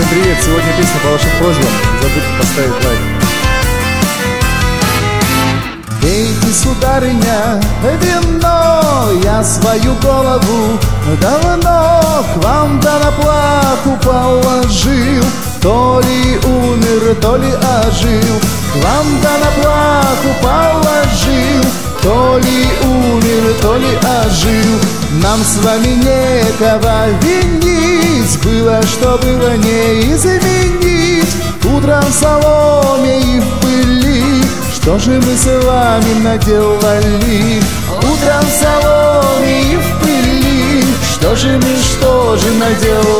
Всем привет! Сегодня песня по вашим просьбам. Забудьте поставить лайк. Пейте, сударыня, вино, я свою голову давно к вам да на плаху положил. То ли умер, то ли ожил, к вам да на плаху положил. То ли умер, то ли ожил, нам с вами некого винить, что было не изменить. Утром в соломе и в пыли что же мы с вами наделали? Утром в соломе и в пыли Что же мы, что же наделали?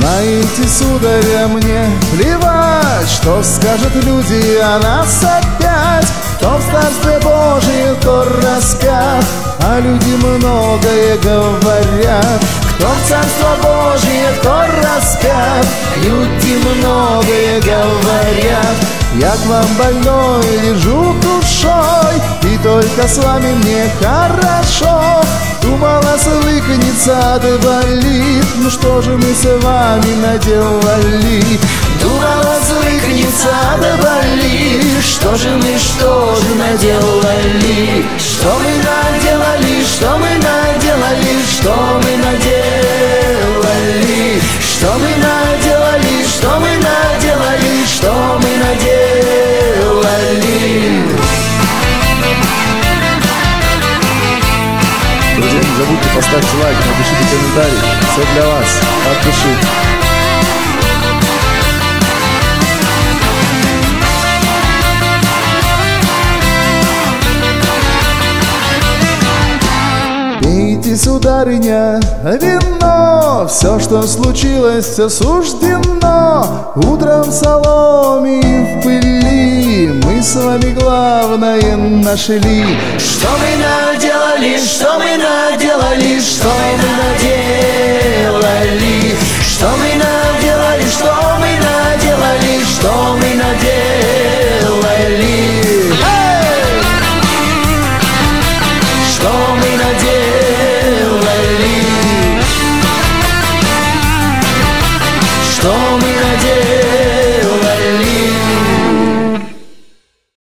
Знаете, сударя, мне плевать, что скажут люди о нас опять. Кто в Царстве Божие, то раскат, а люди многое говорят. Кто в Царство Божие, то распят, люди многое говорят. Я к вам больной лежу душой, и только с вами мне хорошо. Думала, свыкнется, да болит Ну что же мы с вами наделали? Думала, свыкнется, да болит Что же мы, что же наделали? Что мы наделали, что мы наделали, что мы наделали? Что мы наделали, что мы наделали, что мы наделали? Друзья, не забудьте поставьте лайк, напишите комментарий. Все для вас. От души. Пейте, сударыня, вино, все, что случилось, все суждено. Утром в соломе и в пыли мы с вами главное нашли. Что мы наделали, что мы наделали, что мы наделали, наделали? Что мы наделали?